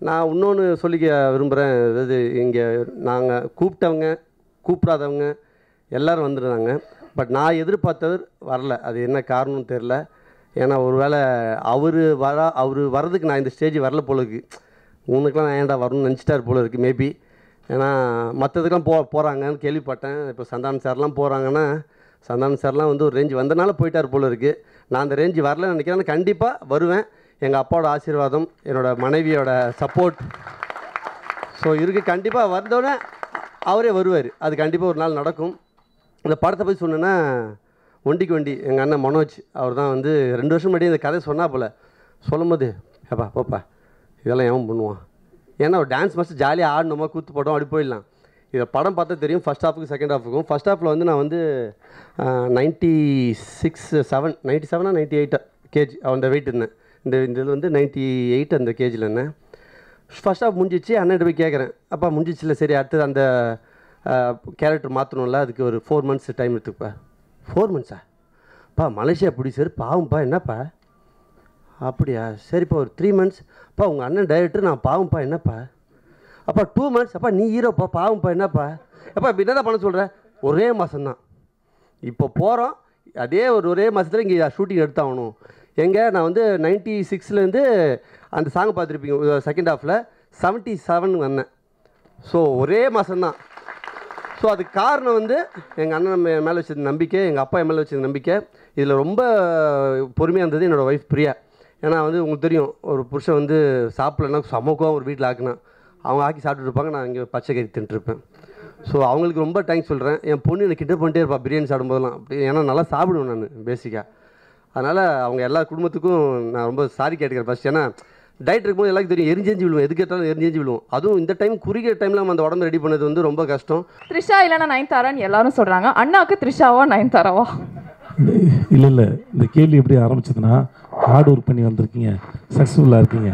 நான் இன்னொன்று சொல்லிக்க விரும்புகிறேன் அதாவது இங்கே நாங்கள் கூப்பிட்டவங்க கூப்பிடாதவங்க எல்லோரும் வந்துருந்தாங்க பட் நான் எதிர்பார்த்தவர் வரல. அது என்ன காரணம்னு தெரில ஏன்னா ஒருவேளை அவர் வர அவர் வர்றதுக்கு நான் இந்த ஸ்டேஜ் வரல போல இருக்குது உனக்குலாம் நான் ஏன்டா வரணும்னு நினச்சிட்டார் போல இருக்குது மேபி ஏன்னா மற்றதுக்கெலாம் போ போகிறாங்கன்னு கேள்விப்பட்டேன். இப்போ சந்தானம் சார்லாம் போகிறாங்கன்னா சந்தானம் சார்லாம் வந்து ஒரு ரேஞ்ச் வந்தனால போயிட்டார் போல இருக்குது நான் அந்த ரேஞ்சு வரலன்னு நினைக்கிறேன். கண்டிப்பாக வருவேன். எங்கள் அப்பாவோட ஆசீர்வாதம் என்னோட மனைவியோட சப்போர்ட் ஸோ இருக்கு கண்டிப்பாக வந்தோடனே அவரே வருவார். அது கண்டிப்பாக ஒரு நாள் நடக்கும். இந்த படத்தை பற்றி சொன்னேன்னா ஒண்டிக்கு வண்டி எங்கள் அண்ணன் மனோஜ் அவர் தான் வந்து ரெண்டு வருஷம் முன்னாடி இந்த கதை சொன்னா போல். சொல்லும்போது ஏப்பா போப்பா இதெல்லாம் ஏன் பண்ணுவான்? ஏன்னா ஒரு டான்ஸ் மாஸ்டர் ஜாலியாக ஆடணுமா கூத்து போட்டோம் அப்படி போயிடலாம். இதை படம் பார்த்தா தெரியும் ஃபஸ்ட் ஹாஃபுக்கு செகண்ட் ஹாஃபுக்கும் ஃபஸ்ட் ஹாஃபில் வந்து நான் வந்து நைன்ட்டி சிக்ஸ் செவன் நைன்ட்டி செவனாக நைன்ட்டி எயிட்டா கேஜி அந்த வெயிட் இருந்தேன். இந்த இந்த இது வந்து நைன்ட்டி எயிட் அந்த கேஜியில் என்ன? ஃபஸ்ட் ஆஃப் முடிஞ்சிச்சு அண்ணன் போய் கேட்குறேன் அப்பா முடிஞ்சிச்சுல சரி அடுத்தது அந்த கேரக்டர் மாற்றணும்ல அதுக்கு ஒரு ஃபோர் மந்த்ஸ் டைம் எடுத்துப்பா. ஃபோர் மந்த்ஸா பா மலேசியா ப்ரொடியூசர் பாவம்ப்பா என்னப்பா? அப்படியா? சரிப்பா ஒரு த்ரீ மந்த்ஸ் அப்பா உங்கள் அண்ணன் டைரக்டர் நான் பாவம்ப்பா என்னப்பா? அப்பா டூ மந்த்ஸ் அப்பா நீ ஹீரோப்பா பாவம்ப்பா என்னப்பா? அப்பா இப்போ என்னதான் பண்ண சொல்கிற ஒரே மாதம்தான் இப்போ போகிறோம் அதே ஒரு ஒரே மாதத்தில் இங்கே ஷூட்டிங் எடுத்தாகணும். எங்கே? நான் வந்து நைன்ட்டி சிக்ஸ்லேருந்து அந்த சாங் பார்த்துருப்பீங்க செகண்ட் ஹாஃபில் செவன்ட்டி செவன் வந்தேன். ஸோ ஒரே மாதம்தான் ஸோ அதுக்கு காரணம் வந்து எங்கள் அண்ணன் மேலே வச்சது நம்பிக்கை எங்கள் அப்பா என் மேலே வச்சது நம்பிக்கை. இதில் ரொம்ப பொறுமையாக இருந்தது என்னோடய ஒய்ஃப் பிரியா. ஏன்னா வந்து உங்களுக்கு தெரியும் ஒரு புருஷன் வந்து சாப்பிட்லன்னா சமக்கம் ஒரு வீட்டில் ஆக்குனா அவங்க ஆக்கி சாப்பிட்டுட்டு இருப்பாங்க நான் இங்கே பச்சை கறி தின்ட்டுருப்பேன் ஸோ அவங்களுக்கு ரொம்ப தேங்க்ஸ் சொல்கிறேன் என் பொண்ணு எனக்கு கிட்ட பண்ணிட்டே இருப்பா பிரியாணி சாப்பிடும்போதெல்லாம். அப்படி ஏன்னா நல்லா சாப்பிடுவேன் நான் பேசிக்காக அதனால் அவங்க எல்லா குடும்பத்துக்கும் நான் ரொம்ப சாரி கேட்டுக்கிறேன் ஃபஸ்ட் ஏன்னா டயட் இருக்கும்போது எல்லாருக்கும் தெரியும் எரிஞ்செஞ்சு விழுவோம். எது கேட்டாலும் எரிஞ்செஞ்சு விழுவோம். அதுவும் இந்த டைம் குறுகிய டைமில் நம்ம அந்த உடம்பு ரெடி பண்ணது வந்து ரொம்ப கஷ்டம். த்ரிஷா இல்லைன்னா நயன்தாரான்னு எல்லாரும் சொல்றாங்க. அண்ணாக்கு த்ரிஷாவா நயன்தாராவா? இல்லை இல்லை. இந்த கேள்வி எப்படி ஆரம்பிச்சதுன்னா ஹார்ட் ஒர்க் பண்ணி வந்திருக்கீங்க. சக்ஸஸ்ஃபுல்லாக இருக்கீங்க.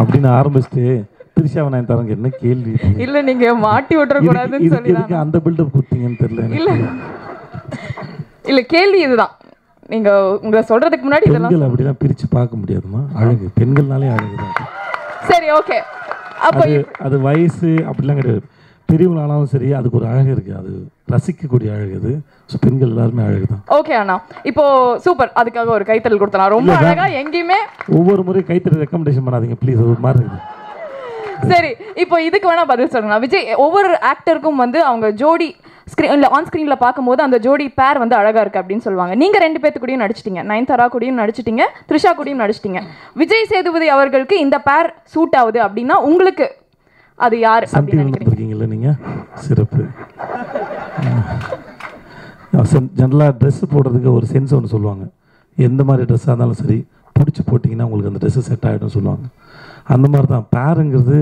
அப்படின்னு ஆரம்பிச்சுட்டு திரிஷாவை நான் தரங்க என்ன கேள்வி? இல்ல நீங்க மாட்டி விட்டுற கூடாதுன்னு சொல்லி எதுக்கு அந்த பில்டப் கொடுத்தீங்கன்னு தெரியல இல்ல. இல்ல கேள்வி இதுதான். நீங்க உங்களை சொல்றதுக்கு முன்னாடி இதெல்லாம் அப்படிலாம் பிரித்து பார்க்க முடியாதுமா அழகு. பெண்கள்னாலே அழகு தான். சரி ஓகே அப்போ அது வயசு அப்படிலாம் கிடையாது. பெரியவங்களானாலும் சரி அதுக்கு ஒரு அழகு இருக்குது அது ரசிக்கக்கூடிய அழகு அது. ஸோ பெண்கள் எல்லாருமே அழகு தான். ஓகே அண்ணா. இப்போ சூப்பர் அதுக்காக ஒரு கைத்தல் கொடுத்தலாம். ரொம்ப அழகா எங்கேயுமே ஒவ்வொரு முறையும் கைத்தறி ரெக்கமெண்டேஷன் பண்ணாதீங்க ப்ளீஸ் ஒரு மாதிரி இருக்குது. சரி இப்போ இதுக்கு வேணா பதில் சொல்லுங்க. விஜய் ஒவ்வொரு ஆக்டருக்கும் வந்து அவங்க ஜோடி ஸ்க்ரீன் ஆன் ஸ்க்ரீனில் பார்க்கும்போது அந்த ஜோடி பேர் வந்து அழகா இருக்கு அப்படின்னு சொல்லுவாங்க. நீங்க ரெண்டு பேத்து கூடயும் நடிச்சிட்டீங்க. நயன்தாரா கூடயும் நடிச்சிட்டீங்க. த்ரிஷா கூடயும் நடிச்சிட்டீங்க. விஜய் சேதுபதி அவர்களுக்கு இந்த பேர் சூட் ஆகுது அப்படின்னா உங்களுக்கு அது யார் அப்படின்னு டிவி நினைக்கிறீங்க? வந்திருக்கீங்கல்ல நீங்கள் சிறப்பு. ஜென்ரலாக ட்ரெஸ்ஸு போடுறதுக்கு ஒரு சென்ஸ் ஒன்று சொல்லுவாங்க. எந்த மாதிரி ட்ரெஸ்ஸாக இருந்தாலும் சரி பிடிச்சி போட்டிங்கன்னா உங்களுக்கு அந்த ட்ரெஸ்ஸு செட் ஆகிடும் சொல்லுவாங்க. அந்த மாதிரி தான் பேருங்கிறது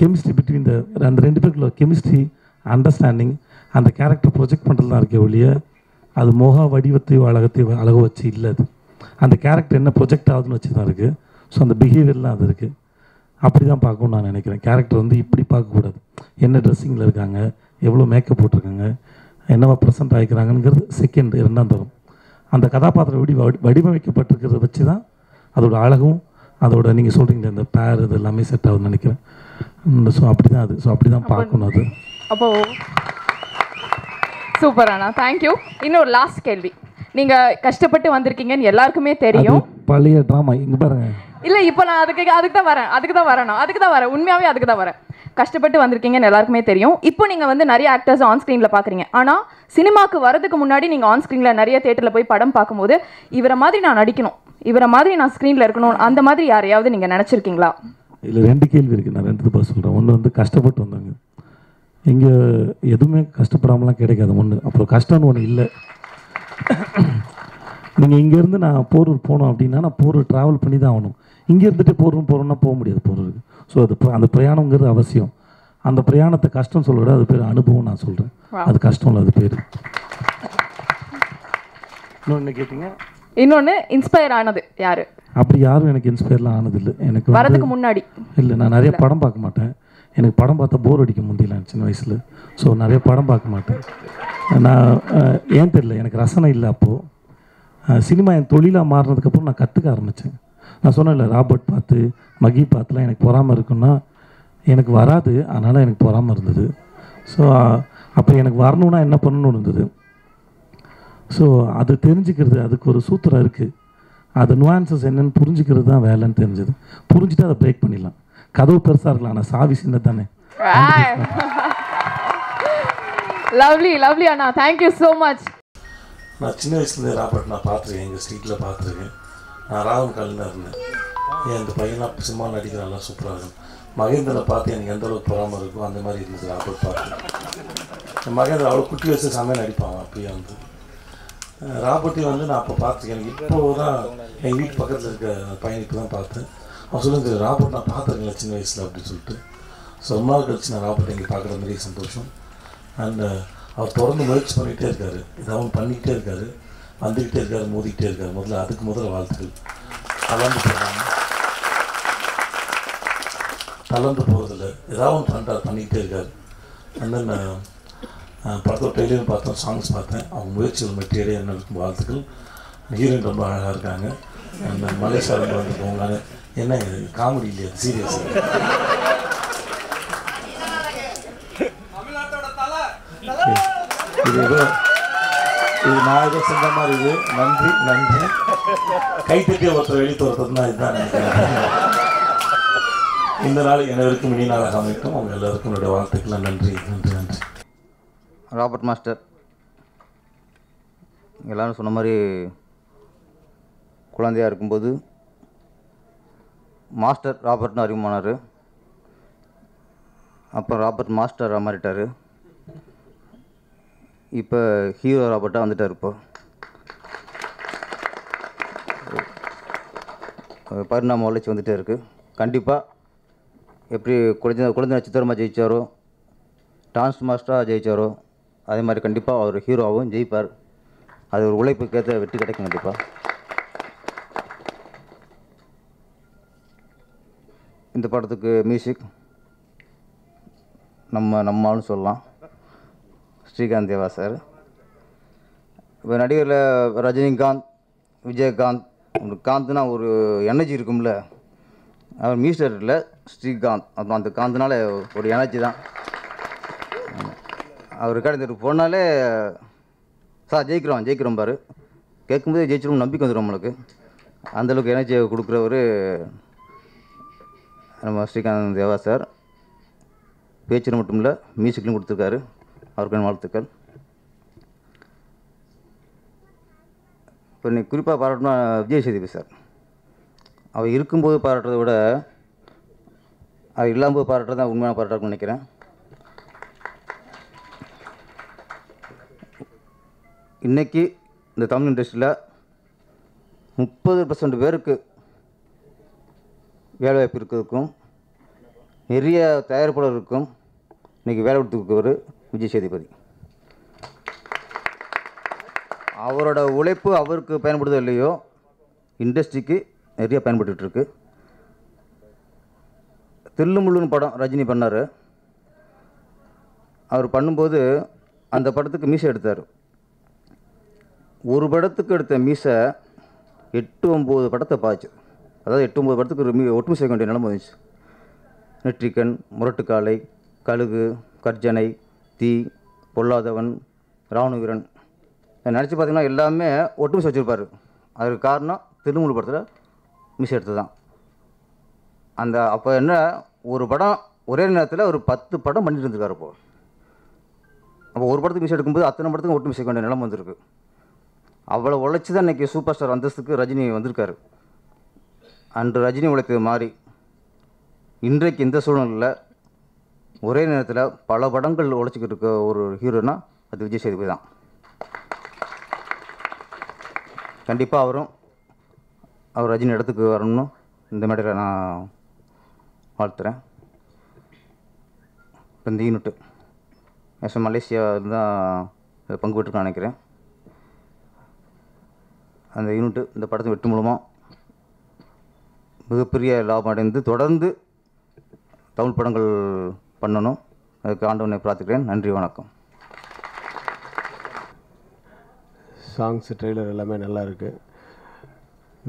கெமிஸ்ட்ரி பிட்வீன் த அந்த ரெண்டு பேருக்குள்ள கெமிஸ்ட்ரி அண்டர்ஸ்டாண்டிங் அந்த கேரக்டர் ப்ரொஜெக்ட் பண்ணுறது தான் இருக்கே ஒழிய அது முக வடிவத்தையோ அழகத்தையோ அழக வச்சு இல்லை அது. அந்த கேரக்டர் என்ன ப்ரொஜெக்ட் ஆகுதுன்னு வச்சு தான் இருக்குது ஸோ அந்த பிஹேவியர்லாம் அது இருக்குது அப்படி தான் பார்க்கணும்னு நான் நினைக்கிறேன். கேரக்டர் வந்து இப்படி பார்க்கக்கூடாது என்ன ட்ரெஸ்ஸிங்கில் இருக்காங்க? எவ்வளோ மேக்கப் போட்டிருக்காங்க? என்னவா ப்ரெசென்ட் ஆகிக்கிறாங்கங்கிறது செகண்ட் இரண்டாம் தரம். அந்த கதாபாத்திரம் வடி வடி- வடிவமைக்கப்பட்டிருக்கிறத வச்சு தான் அதோட அழகும் அதோட நீங்கள் சொல்கிறீங்களே இந்த பேர் இது எல்லாமே செட் ஆகுதுன்னு நினைக்கிறேன். ஸோ அப்படி தான் அது. ஸோ அப்படி தான் பார்க்கணும் அது. அப்போ சூப்பர் அண்ணா. தேங்க்யூ இன்னொரு லாஸ்ட் கேள்வி. நீங்க கஷ்டப்பட்டு வந்திருக்கீங்கன்னு எல்லாருக்குமே தெரியும். பழைய ட்ராமா இங்கே பாருங்க. இல்ல இப்போ நான் அதுக்கு அதுக்கு தான் வரேன். அதுக்கு தான் வரேன் அதுக்கு தான் வரேன். உண்மையாவே அதுக்கு தான் வரேன். கஷ்டப்பட்டு வந்திருக்கீங்கன்னு எல்லாருக்குமே தெரியும். இப்போ நீங்க வந்து நிறைய ஆக்டர்ஸ் ஆன் ஸ்க்ரீன்ல பாக்குறீங்க. ஆனா சினிமாக்கு வரதுக்கு முன்னாடி நீங்க ஆன் ஸ்க்ரீன்ல நிறைய தேட்டர்ல போய் படம் பார்க்கும்போது இவரை மாதிரி நான் நடிக்கணும். இவரை மாதிரி நான் ஸ்க்ரீன்ல இருக்கணும். அந்த மாதிரி யாரையாவது நீங்க நினைச்சிருக்கீங்களா? இதில் ரெண்டு கேள்வி இருக்குது நான் ரெண்டு பதில் சொல்கிறேன் ஒன்று வந்து கஷ்டப்பட்டு வந்தாங்க இங்கே எதுவுமே கஷ்டப்படாமலாம் கிடைக்காது ஒன்று அப்புறம் கஷ்டம்னு ஒன்று இல்லை. நீங்கள் இங்கேருந்து நான் போரூர் போகணும் அப்படின்னா நான் போரூர் ட்ராவல் பண்ணி தான் ஆகணும். இங்கே இருந்துட்டு போரூர் போகிறோம்னா போக முடியாது போரூருக்கு. ஸோ அது அந்த பிரயாணங்கிறது அவசியம். அந்த பிரயாணத்தை கஷ்டம் சொல்ல விட அது பேர் அனுபவம் நான் சொல்கிறேன் அது கஷ்டம் இல்லை அது பேர். இன்னும் என்ன கேட்டிங்க? இன்னொன்னு இன்ஸ்பயர் ஆனது யாரு? அப்படி யாரும் எனக்கு இன்ஸ்பயர்லாம் ஆனதில்லை. எனக்கு வந்து வரதுக்கு முன்னாடி. இல்லை நான் நிறைய படம் பார்க்க மாட்டேன். எனக்கு படம் பார்த்தா போர் அடிக்க முடியல சின்ன வயசில். ஸோ நிறைய படம் பார்க்க மாட்டேன். நான் ஏன் தெரியல எனக்கு ரசனை இல்லை அப்போது சினிமா என் தொழிலாக மாறினதுக்கப்புறம் நான் கற்றுக்க ஆரம்பித்தேன் நான் சொன்னேன்ல ராபர்ட் பார்த்து மகி பார்த்துலாம் எனக்கு பொறாமல் இருக்குன்னா எனக்கு வராது. அதனால் எனக்கு பொறாமல் இருந்தது. ஸோ அப்போ எனக்கு வரணுன்னா என்ன பண்ணணும்னு இருந்தது. ஸோ அது தெரிஞ்சுக்கிறது அதுக்கு ஒரு சூத்திரம் இருக்குது அது நுவான்சஸ் என்னென்னு புரிஞ்சுக்கிறது தான் வேலைன்னு தெரிஞ்சது. புரிஞ்சுட்டு அதை பிரேக் பண்ணிடலாம். கதவு பெருசாக இருக்கலாம் ஆனால் சாவி சின்ன தானே லவ்லி லவ்லி அண்ணா. தேங்க்யூ ஸோ மச் நான் சின்ன வயசுலேருந்தே ராபர்ட் நான் பார்த்துருக்கேன் எங்கள் ஸ்ட்ரீட்டில் பார்த்துருக்கேன். நான் ராவன் கல்லில் இருந்தேன். ஏன் இந்த பையனாக சும்மா நடிக்கிறான்லாம் சூப்பராக இருக்கும் மகேந்திரனை பார்த்து எனக்கு எந்த அளவுக்கு பொறாமல் இருக்கும் அந்த மாதிரி இருந்தது ராபர்ட் பார்த்து. என் மகேந்திரன் அவ்வளோ குட்டி வயசு செம்மையாக நடிப்பான் அப்பயே வந்து. ராபர்ட்டையும் வந்து நான் அப்போ பார்த்துருக்கேன். எனக்கு இப்போ தான் எங்கள் வீட்டு பக்கத்தில் இருக்க பையன் இப்போ தான் பார்த்தேன். அவன் சொல்லுங்க ராபர்ட் நான் பார்த்துருக்கேன் சின்ன வயசில் அப்படின்னு சொல்லிட்டு. ஸோ ரொம்ப நாள் கழிச்சு நான் ராபர்ட் இங்கே பார்க்குற மாதிரி சந்தோஷம். அண்ட் uh, அவர் தொடர்ந்து முயற்சி பண்ணிகிட்டே இருக்காரு. ஏதாவது பண்ணிக்கிட்டே இருக்காரு. வந்துக்கிட்டே இருக்காரு மோதிக்கிட்டே இருக்காரு. முதல்ல அதுக்கு முதல்ல வாழ்த்துக்கள். கலந்து போகிறாங்க கலந்து போகிறதில்ல ஏதாவது ஒன்று பண்ணுறாரு பண்ணிக்கிட்டே இருக்காரு. அண்ட் தென் uh, uh, படத்தோட டெய்லியும் பார்த்தோம் சாங்ஸ் பார்த்தேன். அவங்க முயற்சிகள் மெட்டீரியல் என்ன இருக்கும் வாழ்த்துக்கள். ஹீரோயின் ரொம்ப அழகாக இருக்காங்க. அந்த மலேசியாவில் வந்து போங்க என்ன இது காமெடி இல்லையா? சீரியஸ் இது ஏதோ இது நான் ஏதோ செஞ்ச மாதிரி இது. நன்றி நன்றி. கைத்தட்டி ஒருத்தர் வெளியே ஒருத்தர் தான் இதுதான் நினைக்கிறேன். இந்த நாள் அனைவருக்கும் இனி நாளாக அமைக்கும். அவங்க எல்லாருக்கும் என்னுடைய வாழ்த்துக்கள். நன்றி நன்றி நன்றி. ராபர்ட் மாஸ்டர் எல்லாரும் சொன்ன மாதிரி குழந்தையாக இருக்கும்போது மாஸ்டர் ராபர்ட்னு அறிமுகமானார். அப்புறம் ராபர்ட் மாஸ்டர் மாறிட்டார் இப்போ ஹீரோ ராபர்ட்டாக வந்துட்டார் இப்போ. பரிணாம வளர்ச்சி வந்துகிட்டே இருக்குது கண்டிப்பாக எப்படி குழந்தை குழந்தை நட்சத்திரமாக ஜெயிச்சாரோ டான்ஸ் மாஸ்டராக ஜெயிச்சாரோ அதே மாதிரி கண்டிப்பாக அவர் ஹீரோவாகவும் ஜெயிப்பார். அது ஒரு உழைப்புக்கேற்ற வெற்றி கிடைக்கும் கண்டிப்பாக இந்த படத்துக்கு மியூசிக் நம்ம நம்மாலும் சொல்லலாம். ஸ்ரீகாந்த் தேவா சார் இப்போ நடிகரில் ரஜினிகாந்த் விஜயகாந்த் ஒரு காந்த்னா ஒரு எனர்ஜி இருக்கும்ல. அவர் மியூசியர் இல்லை ஸ்ரீகாந்த். அப்புறம் அந்த காந்த்னால ஒரு எனர்ஜி தான். அவர் கடந்துட்டு போனாலே சார் ஜெயிக்கிறோம் ஜெயிக்கிறோம் பாரு. கேட்கும்போது ஜெயிச்சிரும் நம்பிக்கை வந்துடும் நம்மளுக்கு. அந்தளவுக்கு எனர்ஜியை கொடுக்குறவர் நம்ம ஸ்ரீகாந்த் தேவா சார். பேச்சில் மட்டும் இல்லை மியூசிக்லையும் கொடுத்துருக்காரு. அவருக்கான வாழ்த்துக்கள். இப்போ நீ குறிப்பாக பாராட்டணும்னா விஜய் சேதுபதி சார். அவர் இருக்கும்போது பாராட்டுறதை விட அவர் இல்லாமல் பாராட்டுறது தான் உண்மையான பாராட்டுன்னு நினைக்கிறேன். இன்றைக்கி இந்த தமிழ் இண்டஸ்ட்ரியில் முப்பது பர்சன்ட் பேருக்கு வேலைவாய்ப்பு இருக்கிறதுக்கும் நிறைய தயாரிப்பாளருக்கும் இன்றைக்கி வேலை கொடுத்துருக்கவர் விஜய் சேதுபதி. அவரோட உழைப்பு அவருக்கு பயன்படுதோ இல்லையோ இண்டஸ்ட்ரிக்கு நிறைய பயன்பட்டுருக்கு தில்லுமுள்ளுன்னு படம் ரஜினி பண்ணார். அவர் பண்ணும்போது அந்த படத்துக்கு மீசை எடுத்தார். ஒரு படத்துக்கு எடுத்த மீசை எட்டு ஒம்பது படத்தை பாய்ச்சு. அதாவது எட்டு ஒம்பது படத்துக்கு ஒரு மீ ஒட்டுமை செய்ய வேண்டிய நிலம வந்துச்சு நெற்றிக்கண் முரட்டுக்காலை கழுகு கர்ஜனை தீ பொல்லாதவன் ராவண வீரன் நினச்சி பார்த்தீங்கன்னா எல்லாமே ஒட்டுமிசை வச்சுருப்பார். அதுக்கு காரணம் திருமூல் படத்தில் மிஸ் எடுத்து தான் அந்த அப்போ என்ன ஒரு படம் ஒரே நேரத்தில் ஒரு பத்து படம் பண்ணிட்டு இருந்திருக்காரு இப்போ அப்போ ஒரு படத்துக்கு மிஸ் எடுக்கும்போது அத்தனை படத்துக்கும் ஒட்டு மிஸ் வேண்டிய நிலம் வந்திருக்கு. அவ்வளோ உழைச்சி தான் இன்றைக்கி சூப்பர் ஸ்டார் அந்தஸ்துக்கு ரஜினி வந்திருக்காரு. அன்று ரஜினி உழைத்தது மாதிரி இன்றைக்கு இந்த சூழ்நிலையில் ஒரே நேரத்தில் பல படங்கள் உழைச்சிக்கிட்டு இருக்க ஒரு ஹீரோனா அது விஜய் சேதுபதி தான். கண்டிப்பாக அவரும் அவர் ரஜினி இடத்துக்கு வரணும்னு இந்த மேடையில் நான் வாழ்த்துறேன். இப்போ இந்த யூனிட்டு எஸ் மலேசியாவில் தான் பங்கு பெற்றுன்னு நினைக்கிறேன். அந்த யூனிட்டு இந்த படத்தை வெட்டு மூலமாக மிகப்பெரிய லாபம் அடைந்து தொடர்ந்து தமிழ் படங்கள் பண்ணணும். அதுக்கு ஆண்டவனை பிரார்த்திக்கிறேன். நன்றி வணக்கம். சாங்ஸ் ட்ரெய்லர் எல்லாமே நல்லா இருக்குது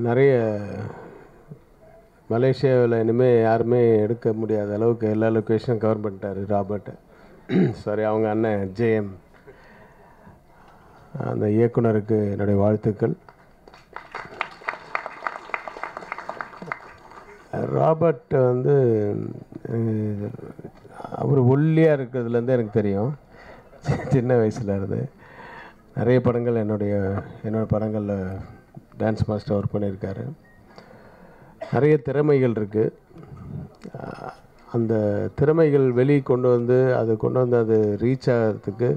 நிறைய மலேசியாவில் இனிமேல் யாருமே எடுக்க முடியாத அளவுக்கு எல்லா லொக்கேஷனும் கவர் பண்ணிட்டார் ராபர்ட். சாரி அவங்க அண்ணன் ஜேஎம் அந்த இயக்குனருக்கு என்னுடைய வாழ்த்துக்கள். ராபர்ட் வந்து அவர் ஒல்லியாக இருக்கிறதுலேருந்து எனக்கு தெரியும். சின்ன வயசுல இருந்து. நிறைய படங்கள் என்னுடைய என்னோடய படங்களில் டான்ஸ் மாஸ்டர் ஒர்க் பண்ணியிருக்காரு. நிறைய திறமைகள் இருக்குது அந்த திறமைகள் வெளியே கொண்டு வந்து அது கொண்டு வந்து அது ரீச் ஆகிறதுக்கு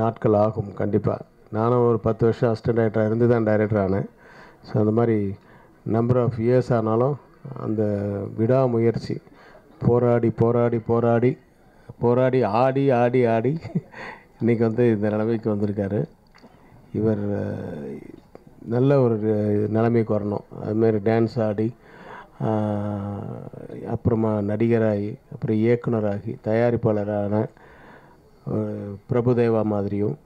நாட்கள் ஆகும் கண்டிப்பாக நானும் ஒரு பத்து வருஷம் அசிஸ்டன்ட் டைரக்டராக இருந்து தான் டைரக்டர் ஆனேன். ஸோ அந்த மாதிரி நம்பர் ஆஃப் இயர்ஸ் ஆனாலும் அந்த விடாமுயற்சி. போராடி போராடி போராடி போராடி ஆடி ஆடி ஆடி. இன்றைக்கி வந்து இந்த நிலைமைக்கு வந்திருக்காரு. இவர் நல்ல ஒரு நிலைமைக்கு வரணும். அதுமாரி டான்ஸ் ஆடி அப்புறமா நடிகராகி அப்புறம் இயக்குனராகி தயாரிப்பாளரான பிரபுதேவா மாதிரியும்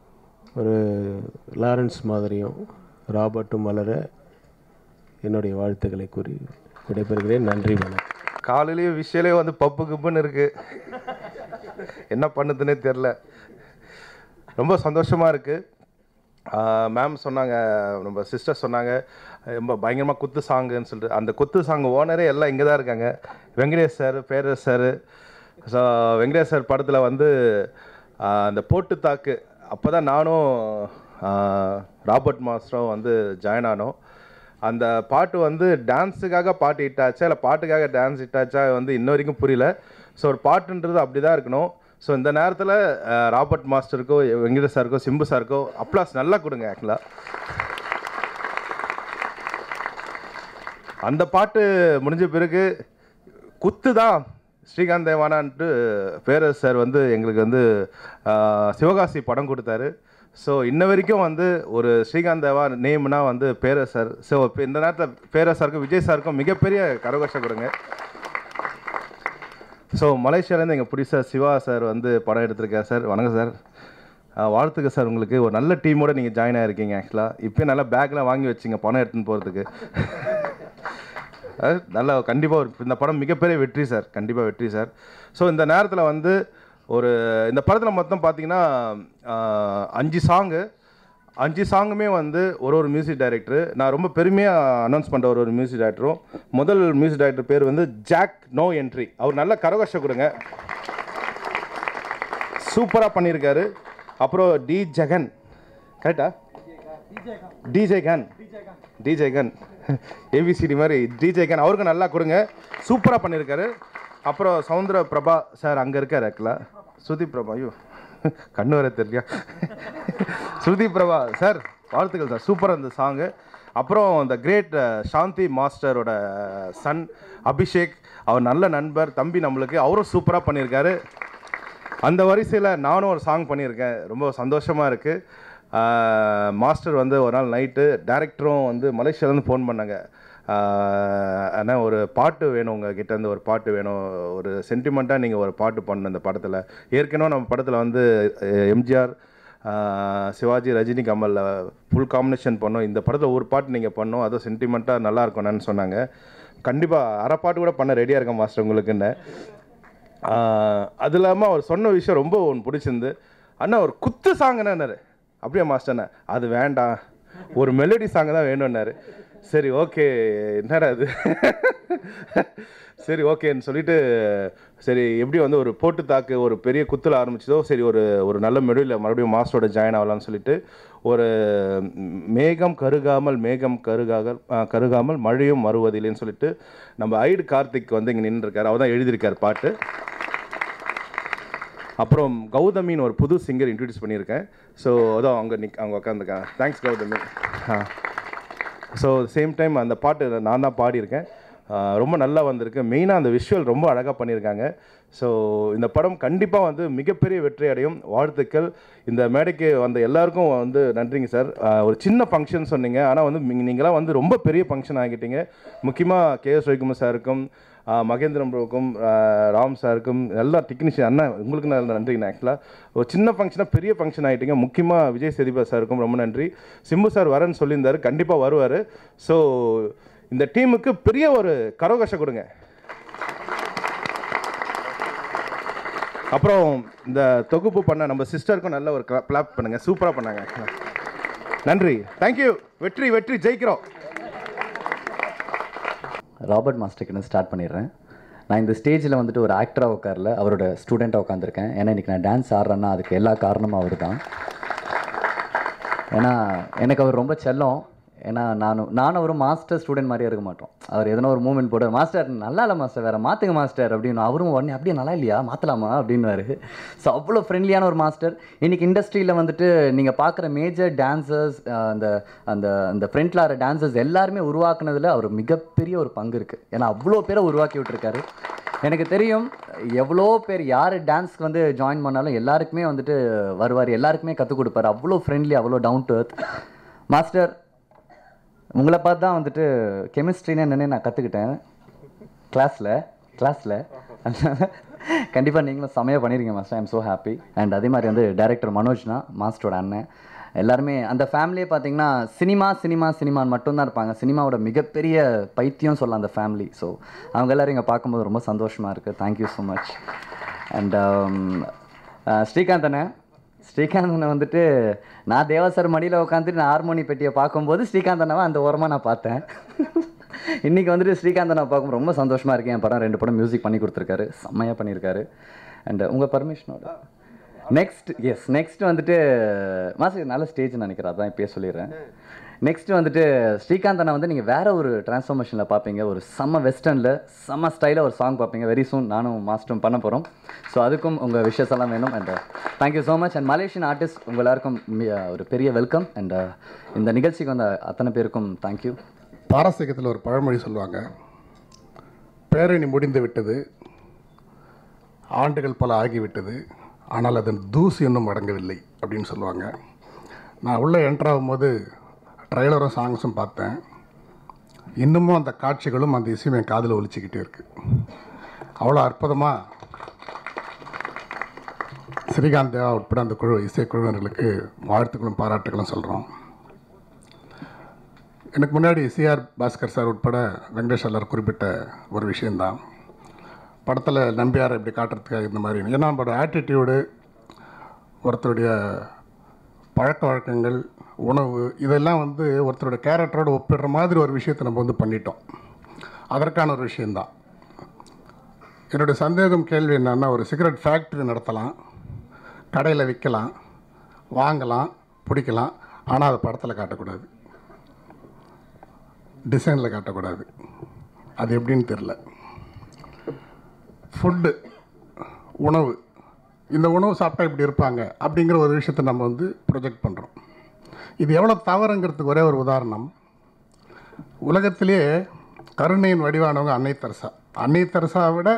ஒரு லாரன்ஸ் மாதிரியும் ராபர்ட்டும் வளர என்னுடைய வாழ்த்துக்களை கூறி விடைபெறுகிறேன். நன்றி வணக்கம். காலையிலேயே விஷயலே வந்து பப்பு கிப்புன்னு இருக்கு. என்ன பண்ணுதுன்னே தெரில ரொம்ப சந்தோஷமாக இருக்குது மேம் சொன்னாங்க நம்ம சிஸ்டர் சொன்னாங்க ரொம்ப பயங்கரமாக குத்து சாங்குன்னு சொல்லிட்டு. அந்த குத்து சாங் ஓனரே எல்லாம் இங்கே தான் இருக்காங்க. Venkatesh sir Perarasu sir so Venkatesh sir படத்தில் வந்து அந்த போட்டு தாக்கு. அப்போ தான் நானும் ராபர்ட் மாஸ்டரும் வந்து ஜாயின் ஆனோம். அந்த பாட்டு வந்து டான்ஸுக்காக பாட்டு இட்டாச்சா இல்லை பாட்டுக்காக டான்ஸ் இட்டாச்சா வந்து இன்ன வரைக்கும் புரியல. ஸோ ஒரு பாட்டுன்றது அப்படி தான் இருக்கணும். ஸோ இந்த நேரத்தில் ராபர்ட் மாஸ்டருக்கோ வெங்கட சாருக்கோ சிம்பு சாருக்கோ அப்ளாஸ் நல்லா கொடுங்க ஆக்சுவலாக அந்த பாட்டு முடிஞ்ச பிறகு குத்து தான் ஸ்ரீகாந்த் தேவானான்ட்டு பேரரசர் சார் வந்து எங்களுக்கு வந்து சிவகாசி படம் கொடுத்தாரு. ஸோ இன்ன வரைக்கும் வந்து ஒரு ஸ்ரீகாந்த் தேவா நேம்னா வந்து பேரரசர். சார் ஸோ இப்போ இந்த நேரத்தில் பேரரசருக்கும் விஜய் சாருக்கும் மிகப்பெரிய கரகோஷம் கொடுங்க ஸோ மலேசியாலேருந்து எங்கள் புடிசார் சிவா சார் வந்து படம் எடுத்திருக்கார் சார். வணக்கம் சார். வாழ்த்துக்க சார் உங்களுக்கு. ஒரு நல்ல டீமோடு நீங்கள் ஜாயின் ஆகிருக்கீங்க ஆக்சுவலாக இப்போ நல்லா பேக்லாம் வாங்கி வச்சிங்க பணம் எடுத்துன்னு போகிறதுக்கு நல்லா கண்டிப்பாக ஒரு இந்த படம் மிகப்பெரிய வெற்றி சார். கண்டிப்பாக வெற்றி சார். ஸோ இந்த நேரத்தில் வந்து ஒரு இந்த படத்தில் மொத்தம் பார்த்தீங்கன்னா அஞ்சு சாங்கு அஞ்சு சாங்குமே வந்து ஒரு ஒரு மியூசிக் டைரக்டரு நான் ரொம்ப பெருமையாக அனௌன்ஸ் பண்ணுற ஒரு ஒரு மியூசிக் டைரக்டரும் முதல் மியூசிக் டைரக்டர் பேர் வந்து ஜாக் நோ என்ட்ரி அவர் நல்ல கரகோஷம் கொடுங்க. சூப்பராக பண்ணியிருக்காரு அப்புறம் டி ஜெகன். கரெக்டா DJ Gun DJ Gun ABCD மாதிரி. டிஜே கன் அவருக்கு நல்லா கொடுங்க. சூப்பராக பண்ணியிருக்காரு அப்புறம் சவுந்தர பிரபா சார் அங்கே இருக்கார் ஆக்சுவலாக ஸ்ருதி பிரபா ஐயோ கண்ணு வர தெரியலையா? ஸ்ருதி பிரபா சார் வாழ்த்துக்கள் சார். சூப்பராக இருந்த சாங்கு அப்புறம் இந்த கிரேட் சாந்தி மாஸ்டரோட சன் அபிஷேக் அவர் நல்ல நண்பர் தம்பி நம்மளுக்கு. அவரும் சூப்பராக பண்ணியிருக்காரு அந்த வரிசையில் நானும் ஒரு சாங் பண்ணியிருக்கேன். ரொம்ப சந்தோஷமாக இருக்குது மாஸ்டர் வந்து ஒரு நாள் நைட்டு டேரக்டரும் வந்து மலேசியாலேருந்து ஃபோன் பண்ணாங்க. ஆனால் அண்ணா ஒரு பாட்டு வேணும் உங்கள் கிட்டேருந்து ஒரு பாட்டு வேணும். ஒரு சென்டிமெண்ட்டாக நீங்கள் ஒரு பாட்டு பண்ணணும் இந்த படத்தில். ஏற்கனவே நம்ம படத்தில் வந்து எம்ஜிஆர் சிவாஜி ரஜினி கமலில் ஃபுல் காம்பினேஷன் பண்ணோம். இந்த படத்தில் ஒரு பாட்டு நீங்கள் பண்ணோம். அதுவும் சென்டிமெண்ட்டாக நல்லா இருக்கணும்னு சொன்னாங்க. கண்டிப்பாக அரை பாட்டு கூட பண்ண ரெடியாக இருக்கேன் மாஸ்டர் உங்களுக்குன்னு. அது இல்லாமல் அவர் சொன்ன விஷயம் ரொம்ப ஒன்று பிடிச்சிருந்து அண்ணா ஒரு குத்து சாங்குனாரு அப்படியே மாஸ்டர்ண்ணே அது வேண்டாம். ஒரு மெலடி சாங் தான் வேணும்னாரு. சரி ஓகே. என்னடா அது சரி ஓகேன்னு சொல்லிட்டு சரி எப்படி வந்து ஒரு போட்டு தாக்கு ஒரு பெரிய குத்தில் ஆரம்பிச்சதோ சரி ஒரு ஒரு நல்ல மெடியில் மறுபடியும் மாஸ்டரோட ஜாயின் ஆகலாம்னு சொல்லிட்டு ஒரு மேகம் கருகாமல் மேகம் கருகாக கருகாமல் மழையும் மறுவதில்லைன்னு சொல்லிட்டு நம்ம ஐடு கார்த்திக் வந்து இங்கே நின்றுருக்காரு அவர் தான் எழுதியிருக்கார் பாட்டு. அப்புறம் கௌதமின்னு ஒரு புது சிங்கர் இன்ட்ரடியூஸ் பண்ணியிருக்கேன். ஸோ அதான் அவங்க நிக் அவங்க உட்காந்துருக்காங்க தேங்க்ஸ் கௌதமி. ஆ. ஸோ சேம் டைம் அந்த பாட்டு நான் தான் பாடியிருக்கேன். ரொம்ப நல்லா வந்திருக்கு. மெயினாக அந்த விஷுவல் ரொம்ப அழகாக பண்ணியிருக்காங்க. ஸோ இந்த படம் கண்டிப்பாக வந்து மிகப்பெரிய வெற்றி அடையும். வாழ்த்துக்கள். இந்த மேடைக்கு வந்த எல்லாருக்கும் வந்து நன்றிங்க சார் ஒரு சின்ன ஃபங்க்ஷன் சொன்னீங்க. ஆனால் வந்து நீங்களாம் வந்து ரொம்ப பெரிய ஃபங்க்ஷன் ஆகிட்டீங்க. முக்கியமாக கே எஸ் ரவிக்குமார் சாருக்கும் மகேந்திரம் ப்ரோக்கும் ராம் சாருக்கும் எல்லா டெக்னீஷியன் அண்ணா உங்களுக்கு நான் நன்றிங்கண்ணா ஆக்சுவலாக ஒரு சின்ன ஃபங்க்ஷனாக பெரிய ஃபங்க்ஷன் ஆகிட்டீங்க முக்கியமாக விஜய் சேதுபா சாருக்கும் ரொம்ப நன்றி. சிம்பு சார் வரேன்னு சொல்லியிருந்தார் கண்டிப்பாக வருவார். ஸோ இந்த டீமுக்கு பெரிய ஒரு கரோகஷம் கொடுங்க. அப்புறம் இந்த தொகுப்பு பண்ண நம்ம சிஸ்டருக்கும் நல்ல ஒரு கிளாப் பண்ணுங்கள் சூப்பராக பண்ணாங்க. நன்றி. தேங்க்யூ வெற்றி வெற்றி. ஜெயிக்கிறோம். ராபர்ட் மாஸ்டர்கிட்ட ஸ்டார்ட் பண்ணிடுறேன். நான் இந்த ஸ்டேஜில் வந்துட்டு ஒரு ஆக்டராக உட்காரல அவரோட ஸ்டூடெண்ட்டாக உட்காந்துருக்கேன் ஏன்னா இன்றைக்கி நான் டான்ஸ் ஆடுறேன்னா அதுக்கு எல்லா காரணமும் அவர் தான் ஏன்னா எனக்கு அவர் ரொம்ப செல்லம். ஏன்னா நானும் நானும் ஒரு மாஸ்டர் ஸ்டூடெண்ட் மாதிரியே இருக்க மாட்டோம். அவர் எதனா ஒரு மூமெண்ட் போட்டு மாஸ்டர் நல்லா இல்லை மாஸ்டர் வேறு மாற்றுங்க மாஸ்டர் அப்படின்னு. அவரும் உடனே அப்படியே நல்லா இல்லையா மாற்றலாமா அப்படின்னுவாரு. ஸோ அவ்வளோ ஃப்ரெண்ட்லியான ஒரு மாஸ்டர் இன்றைக்கி இண்டஸ்ட்ரியில் வந்துட்டு நீங்கள் பார்க்குற மேஜர் டான்சர்ஸ் அந்த அந்த அந்த ஃப்ரெண்டில் ஆகிற டான்சர்ஸ் எல்லாருமே உருவாக்குனதில் அவர் மிகப்பெரிய ஒரு பங்கு இருக்குது ஏன்னா அவ்வளோ பேரை உருவாக்கி விட்டுருக்காரு. எனக்கு தெரியும் எவ்வளோ பேர் யார் டான்ஸ்க்கு வந்து ஜாயின் பண்ணாலும் எல்லாருக்குமே வந்துட்டு வருவார் எல்லாருக்குமே கற்றுக் கொடுப்பார். அவ்வளோ ஃப்ரெண்ட்லி அவ்வளோ டவுன் டு earth. மாஸ்டர் உங்களை பார்த்து தான் வந்துட்டு கெமிஸ்ட்ரின்னு என்னன்னு நான் கற்றுக்கிட்டேன் கிளாஸில் கிளாஸில் கண்டிப்பாக நீங்களும் செமையாக பண்ணிருக்கீங்க master I'm so happy and அதே மாதிரி வந்து டேரக்டர் மனோஜ்னா மாஸ்டரோட அண்ணன். எல்லாருமே அந்த ஃபேமிலியே பார்த்தீங்கன்னா சினிமா சினிமா சினிமான்னு மட்டும்தான் இருப்பாங்க. சினிமாவோட மிகப்பெரிய பைத்தியம் சொல்லலாம் அந்த ஃபேமிலி ஸோ அவங்க எல்லாரும் இங்கே பார்க்கும்போது ரொம்ப சந்தோஷமாக இருக்குது thank you so much um, and Srikanth அண்ணன். ஸ்ரீகாந்த் அண்ணன் வந்துட்டு நான் தேவசர் மடியில் உட்காந்துட்டு நான் ஹார்மோனி பெட்டியை பார்க்கும்போது ஸ்ரீகாந்த் அண்ணாவை அந்த ஓரமாக நான் பார்த்தேன். இன்றைக்கி வந்துட்டு ஸ்ரீகாந்த் அண்ணா பார்க்கும் ரொம்ப சந்தோஷமாக இருக்கேன். என் படம் ரெண்டு படம் மியூசிக் பண்ணி கொடுத்துருக்காரு. செம்மையாக பண்ணியிருக்காரு. அண்ட் உங்கள் பர்மிஷனோட நெக்ஸ்ட் எஸ் நெக்ஸ்ட் வந்துட்டு மாசு நல்ல ஸ்டேஜ் நினைக்கிறேன். அதான் இப்போயே சொல்லிடுறேன். நெக்ஸ்ட் வந்துட்டு ஸ்ரீகாந்த் அண்ணா வந்து நீங்கள் வேற ஒரு டிரான்ஸ்ஃபர்மேஷனில் பார்ப்பீங்க ஒரு செம்ம வெஸ்டர்னில் செம்ம ஸ்டைலில் ஒரு சாங் பார்ப்பீங்க வெரி சூன் நானும் மாஸ்டரும் பண்ண போகிறோம் ஸோ அதுக்கும் உங்கள் விஷஸ் எல்லாம் வேணும். And thank you so much and Malaysian artist உங்கள் எல்லாருக்கும் ஒரு பெரிய வெல்கம் அண்ட் uh, இந்த நிகழ்ச்சிக்கு வந்த அத்தனை பேருக்கும் தேங்க்யூ பாரசீகத்தில் ஒரு பழமொழி சொல்லுவாங்க. பேரணி முடிந்து விட்டது ஆண்டுகள் பல ஆகிவிட்டது ஆனால் அதன் தூசி இன்னும் அடங்கவில்லை அப்படின்னு சொல்லுவாங்க. நான் உள்ளே என்ட்ராகும் போது ட்ரைலரும் சாங்ஸும் பார்த்தேன். இன்னமும் அந்த காட்சிகளும் அந்த இசையும் என் காதில் ஒலிச்சிக்கிட்டே இருக்கு. அவ்வளோ அற்புதமாக ஸ்ரீகாந்த் தேவா உட்பட அந்த குழு இசைக்குழுவினர்களுக்கு வாழ்த்துக்களும் பாராட்டுகளும் சொல்கிறோம் எனக்கு முன்னாடி சிஆர் பாஸ்கர் சார் உட்பட வெங்கடேஷ் எல்லார் குறிப்பிட்ட ஒரு விஷயந்தான் படத்தில் நம்பியாரை இப்படி காட்டுறதுக்காக இந்த மாதிரி. ஏன்னா நம்மளோட ஆட்டிடியூடு ஒருத்தருடைய பழக்க வழக்கங்கள் உணவு இதெல்லாம் வந்து ஒருத்தரோட கேரக்டரோட ஒப்பிடுற மாதிரி ஒரு விஷயத்தை நம்ம வந்து பண்ணிட்டோம். அதற்கான ஒரு விஷயந்தான் என்னுடைய சந்தேகம் கேள்வி என்னென்னா ஒரு சிகரெட் ஃபேக்ட்ரி நடத்தலாம் கடையில் விற்கலாம் வாங்கலாம் பிடிக்கலாம் ஆனால் அதை படத்தில் காட்டக்கூடாது. டிசைனில் காட்டக்கூடாது. அது எப்படின்னு தெரில ஃபுட்டு உணவு. இந்த உணவு சாப்பிட்டா இப்படி இருப்பாங்க அப்படிங்கிற ஒரு விஷயத்தை நம்ம வந்து ப்ரொஜெக்ட் பண்ணுறோம் இது எவ்வளோ தவறுங்கிறதுக்கு ஒரே ஒரு உதாரணம். உலகத்திலேயே கருணையின் வடிவானவங்க அன்னை தெரசா. அன்னை தெரசாவை விட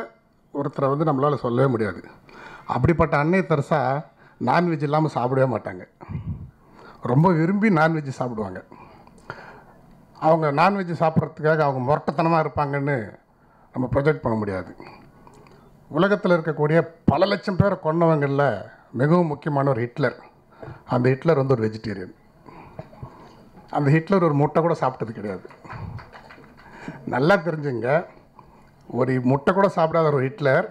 ஒருத்தரை வந்து நம்மளால் சொல்லவே முடியாது. அப்படிப்பட்ட அன்னை தெரசா நான்வெஜ் இல்லாமல் சாப்பிடவே மாட்டாங்க. ரொம்ப விரும்பி நான்வெஜ் சாப்பிடுவாங்க. அவங்க நான்வெஜ் சாப்பிட்றதுக்காக அவங்க முரட்டத்தனமாக இருப்பாங்கன்னு நம்ம ப்ரொஜெக்ட் பண்ண முடியாது. உலகத்தில் இருக்கக்கூடிய பல லட்சம் பேரை கொண்டவங்களில் மிகவும் முக்கியமான ஒரு ஹிட்லர். அந்த ஹிட்லர் வந்து ஒரு வெஜிடேரியன் அந்த ஹிட்லர் ஒரு முட்டை கூட சாப்பிட்டது கிடையாது. நல்லா தெரிஞ்சுங்க. ஒரு முட்டை கூட சாப்பிடாத ஒரு ஹிட்லர்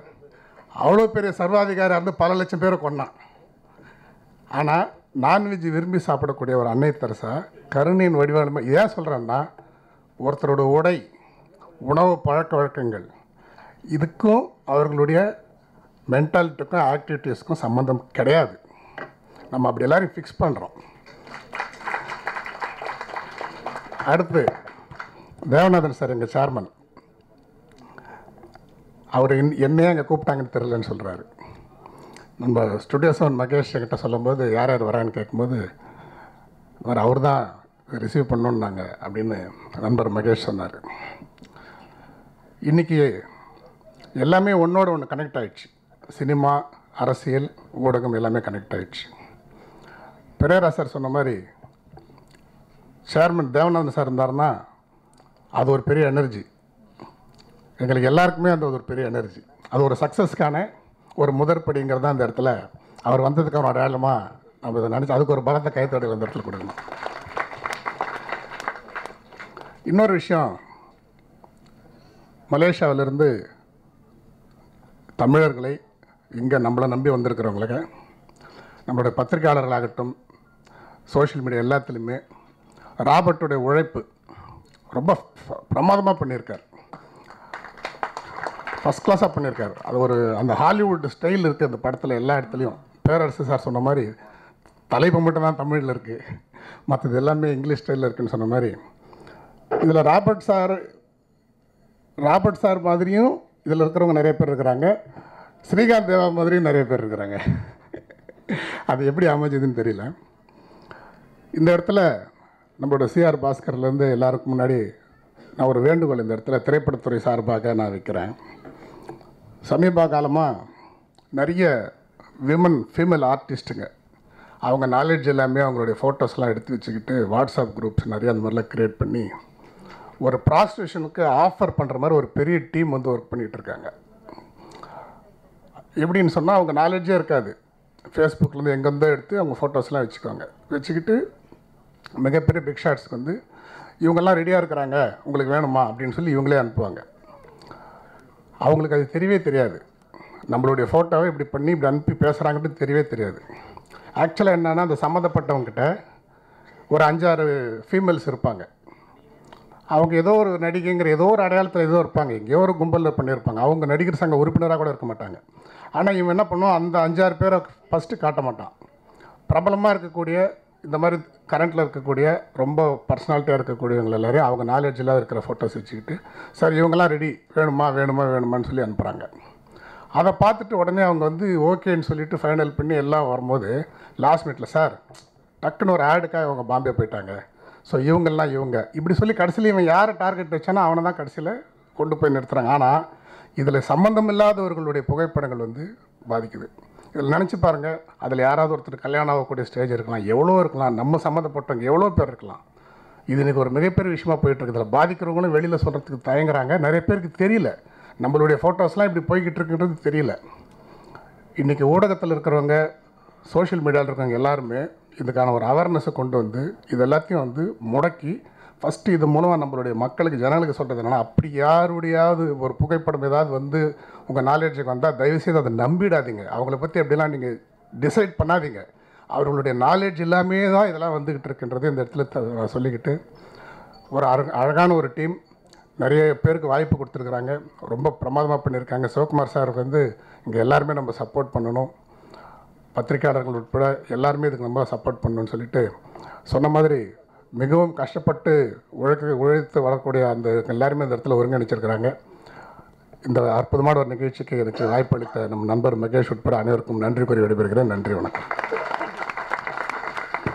அவ்வளோ பெரிய சர்வாதிகாரியாக இருந்து பல லட்சம் பேரை கொண்டான் ஆனால் நான்வெஜ் விரும்பி சாப்பிடக்கூடிய ஒரு அன்னை தரசா கருணையின் வடிவான ஏன் சொல்கிறேன்னா ஒருத்தரோட உடை உணவு பழக்க வழக்கங்கள் இதுக்கும் அவர்களுடைய மென்டாலிட்டிக்கும் ஆக்டிவிட்டீஸ்க்கும் சம்மந்தம் கிடையாது. நம்ம அப்படி எல்லோரும் ஃபிக்ஸ் பண்ணுறோம் அடுத்து தேவநாதன் சார் எங்கள் சேர்மன் அவர் என்னையே அங்கே கூப்பிட்டாங்கன்னு தெரிலன்னு சொல்கிறாரு நம்ம ஸ்டுடியோ செவன் மகேஷ் கிட்ட சொல்லும்போது யார் யார் வரான்னு கேட்கும்போது அவர் அவர் தான் ரிசீவ் பண்ணோன்னாங்க அப்படின்னு நண்பர் மகேஷ் சொன்னார். இன்றைக்கி எல்லாமே ஒன்றோட ஒன்று கனெக்ட் ஆயிடுச்சு. சினிமா அரசியல் ஊடகம் எல்லாமே கனெக்ட் ஆயிடுச்சு. பெரேரா சார் சொன்ன மாதிரி சேர்மன் தேவநாதன் சார் இருந்தாருன்னா அது ஒரு பெரிய எனர்ஜி எங்களுக்கு எல்லாருக்குமே அந்த ஒரு பெரிய எனர்ஜி அது ஒரு சக்ஸஸ்க்கான ஒரு முதற்படிங்கிறது தான் அந்த இடத்துல அவர் வந்ததுக்கு அவர் அடையாளமாக நம்ம இதை நினச்சி அதுக்கு ஒரு பலத்தை கைத்தொடை அந்த இடத்துல கொடுக்கணும். இன்னொரு விஷயம் மலேசியாவிலிருந்து தமிழர்களை இங்கே நம்மளை நம்பி வந்திருக்கிறவங்களுக்கு நம்மளுடைய பத்திரிகையாளர்களாகட்டும் சோஷியல் மீடியா எல்லாத்துலேயுமே ராபர்ட்டுடைய உழைப்பு ரொம்ப பிரமாதமாக பண்ணியிருக்கார். ஃபஸ்ட் கிளாஸாக பண்ணியிருக்கார். அது ஒரு அந்த ஹாலிவுட் ஸ்டைல் இருக்குது அந்த படத்தில் எல்லா இடத்துலையும். பேரரசு சார் சொன்ன மாதிரி தலைப்பு மட்டும் தான் தமிழில் இருக்குது மற்றது எல்லாமே இங்கிலீஷ் ஸ்டைலில் இருக்குன்னு சொன்ன மாதிரி. இதில் ராபர்ட் சார் ராபர்ட் சார் மாதிரியும் இதில் இருக்கிறவங்க நிறைய பேர் இருக்கிறாங்க. ஸ்ரீகாந்த் தேவா மாதிரியும் நிறைய பேர் இருக்கிறாங்க. அது எப்படி அமைஞ்சதுன்னு தெரியல. இந்த இடத்துல நம்மளோட சிஆர் பாஸ்கர்லேருந்து எல்லாருக்கும் முன்னாடி நான் ஒரு வேண்டுகோள் இந்த இடத்துல திரைப்படத்துறை சார்பாக நான் வைக்கிறேன். சமீப காலமாக நிறைய விமன் ஃபீமேல் ஆர்டிஸ்ட்டுங்க அவங்க நாலேஜ் எல்லாமே அவங்களுடைய ஃபோட்டோஸ்லாம் எடுத்து வச்சுக்கிட்டு வாட்ஸ்அப் குரூப்ஸ் நிறைய அந்த மாதிரிலாம் க்ரியேட் பண்ணி ஒரு ப்ராஸ்டியூஷனுக்கு ஆஃபர் பண்ணுற மாதிரி ஒரு பெரிய டீம் வந்து ஒர்க் பண்ணிகிட்டு இருக்காங்க. எப்படின்னு சொன்னால் அவங்க நாலேஜே இருக்காது. ஃபேஸ்புக்லேருந்து எங்கேருந்தோ எடுத்து அவங்க ஃபோட்டோஸ்லாம் வச்சுக்குவாங்க. வச்சுக்கிட்டு மிகப்பெரிய பிக் ஷாட்ஸ்க்கு வந்து இவங்கெல்லாம் ரெடியாக இருக்கிறாங்க உங்களுக்கு வேணுமா? அப்படின்னு சொல்லி இவங்களே அனுப்புவாங்க. அவங்களுக்கு அது தெரியவே தெரியாது. நம்மளுடைய ஃபோட்டோவை இப்படி பண்ணி இப்படி அனுப்பி பேசுகிறாங்கன்னு தெரியவே தெரியாது. ஆக்சுவலாக என்னென்னா அந்த சம்மந்தப்பட்டவங்ககிட்ட ஒரு அஞ்சாறு ஃபீமேல்ஸ் இருப்பாங்க. அவங்க ஏதோ ஒரு நடிகைங்கிற ஏதோ ஒரு அடையாளத்தில் ஏதோ இருப்பாங்க. எங்கேயோ ஒரு கும்பலில் பண்ணியிருப்பாங்க. அவங்க நடிகர் சங்க உறுப்பினராக கூட இருக்க மாட்டாங்க. ஆனால் இவன் என்ன பண்ணுவான்? அந்த அஞ்சாறு பேரை ஃபஸ்ட்டு காட்ட மாட்டான். பிரபலமாக இருக்கக்கூடிய இந்த மாதிரி கரண்ட்டில் இருக்கக்கூடிய ரொம்ப பர்சனாலிட்டியாக இருக்கக்கூடியவங்க எல்லாரையும் அவங்க நாலேஜில் இல்லாத இருக்கிற ஃபோட்டோஸ் வச்சுக்கிட்டு சார் இவங்கெல்லாம் ரெடி வேணுமா வேணுமா வேணுமான்னு சொல்லி அனுப்புகிறாங்க அதை பார்த்துட்டு உடனே அவங்க வந்து ஓகேன்னு சொல்லிட்டு ஃபைனல் பண்ணி எல்லாம் வரும்போது லாஸ்ட் மினிட்ல சார் டக்குன்னு ஒரு ஆடுக்காக இவங்க பாம்பே போயிட்டாங்க. ஸோ இவங்கெல்லாம் இவங்க. இப்படி சொல்லி கடைசியில் இவன் யாரை டார்கெட் வச்சானோ அவனை தான் கடைசியில் கொண்டு போய் நிறுத்துகிறாங்க ஆனால் இதில் சம்மந்தம் இல்லாதவர்களுடைய புகைப்படங்கள் வந்து பாதிக்குது. இதில் நினச்சி பாருங்கள் அதில் யாராவது ஒருத்தர் கல்யாணம் ஆகக்கூடிய ஸ்டேஜ் இருக்கலாம். எவ்வளோ இருக்கலாம். நம்ம சம்மந்தப்பட்டவங்க எவ்வளோ பேர் இருக்கலாம். இது இன்றைக்கி ஒரு மிகப்பெரிய விஷயமா போயிட்டுருக்கு இதில் பாதிக்கிறவங்களும் வெளியில் சொல்கிறதுக்கு தயங்குறாங்க. நிறைய பேருக்கு தெரியல. நம்மளுடைய ஃபோட்டோஸ்லாம் இப்படி போய்கிட்டு இருக்குன்றது தெரியல. இன்றைக்கி ஊடகத்தில் இருக்கிறவங்க சோஷியல் மீடியாவில் இருக்கிறவங்க எல்லாருமே இதுக்கான ஒரு அவேர்னஸை கொண்டு வந்து இது எல்லாத்தையும் வந்து முடக்கி ஃபஸ்ட்டு இது மூலமாக நம்மளுடைய மக்களுக்கு ஜனங்களுக்கு சொல்கிறது என்னென்னா அப்படி யாருடையாவது ஒரு புகைப்படம் ஏதாவது வந்து உங்கள் நாலேஜுக்கு வந்தால் தயவுசெய்து அதை நம்பிடாதீங்க. அவங்கள பற்றி அப்படிலாம் நீங்கள் டிசைட் பண்ணாதீங்க. அவர்களுடைய நாலேஜ் இல்லாமே தான் இதெல்லாம் வந்துக்கிட்டு இருக்கின்றது இந்த இடத்துல த- நான் சொல்லிக்கிட்டு ஒரு அழ அழகான ஒரு டீம் நிறைய பேருக்கு வாய்ப்பு கொடுத்துருக்குறாங்க. ரொம்ப பிரமாதமாக பண்ணியிருக்காங்க. சிவகுமார் சாருக்கு வந்து இங்கே எல்லாருமே நம்ம சப்போர்ட் பண்ணணும். பத்திரிக்கையாளர்கள் உட்பட எல்லாருமே இதுக்கு நம்ம சப்போர்ட் பண்ணணும்னு சொல்லிட்டு சொன்ன மாதிரி மிகவும் கஷ்டப்பட்டு உழைக்க உழைத்து வரக்கூடிய அந்த எல்லாருமே இந்த இடத்துல ஒருங்கிணைச்சிருக்கிறாங்க. இந்த அற்புதமான ஒரு நிகழ்ச்சிக்கு எனக்கு வாய்ப்பளித்த நம் நண்பர் மகேஷ் உட்பட அனைவருக்கும் நன்றி கூறி விடைபெறுகிறேன். நன்றி வணக்கம்.